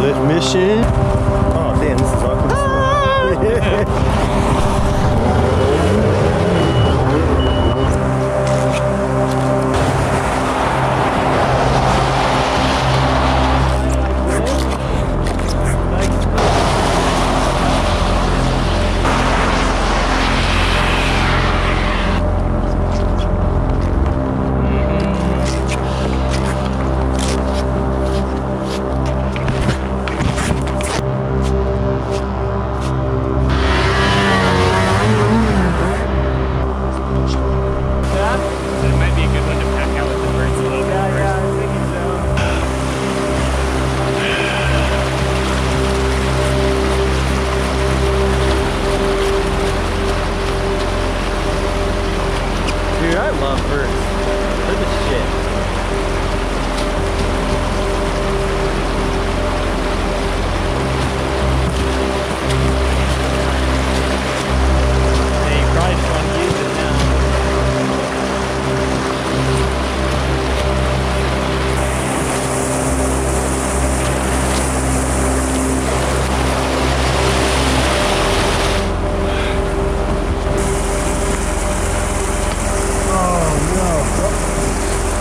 Split mission. Oh damn, this is awkward. love birds. They're the shit.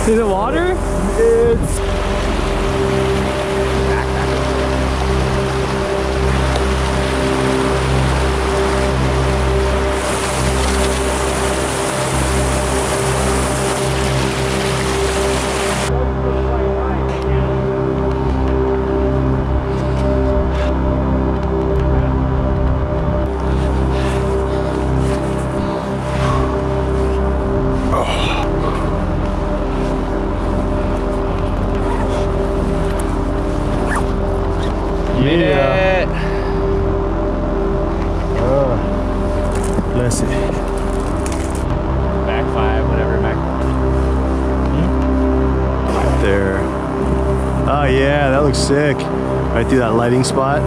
In it water? It's Yeah. Oh. Bless it. Back five, whatever, back hmm? Right there. Oh yeah, that looks sick. Right through that lighting spot.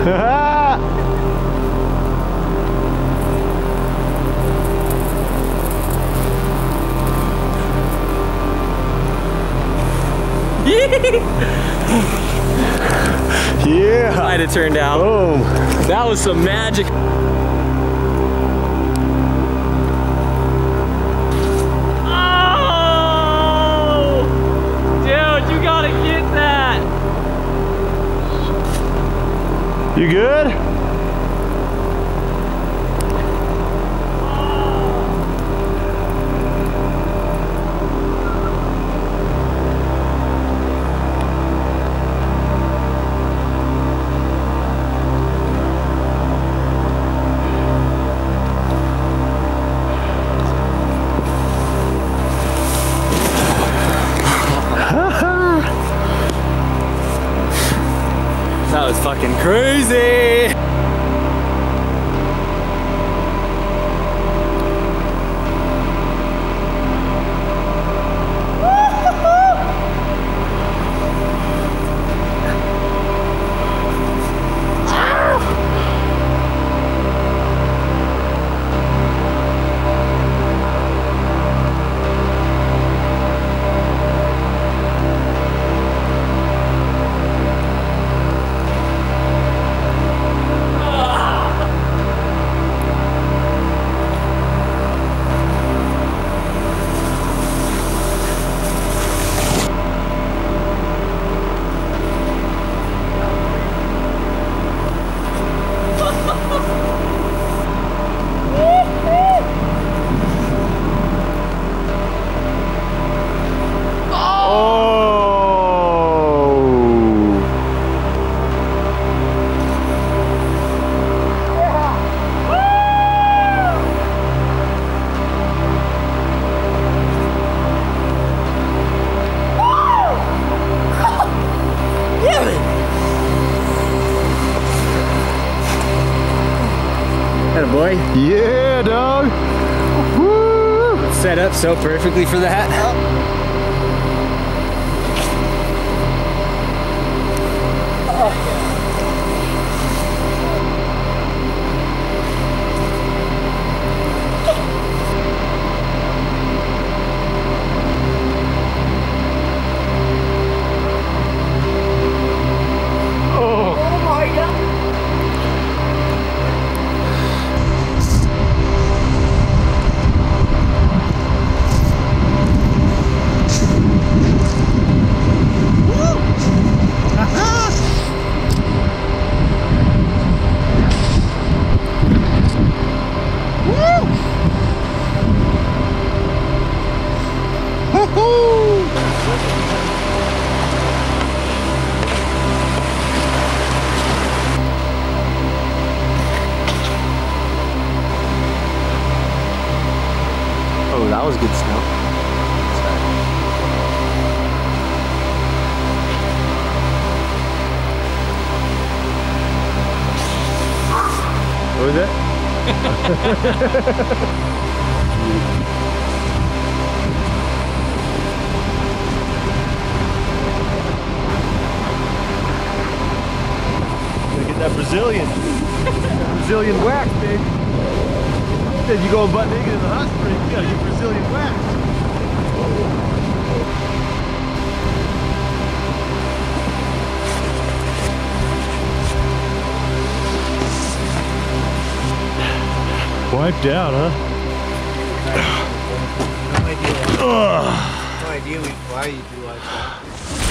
yeah. Might have turned out. Boom. That was some magic. You good? Fucking crazy. Boy. Yeah, dog. Woo! Set up so perfectly for that. Oh, Oh, that was good snow. What was it? That Brazilian. Brazilian wax, baby. Said you going butt naked in the hot spring, you gotta get Brazilian wax. Wiped out, huh? No idea. No idea why you do like that.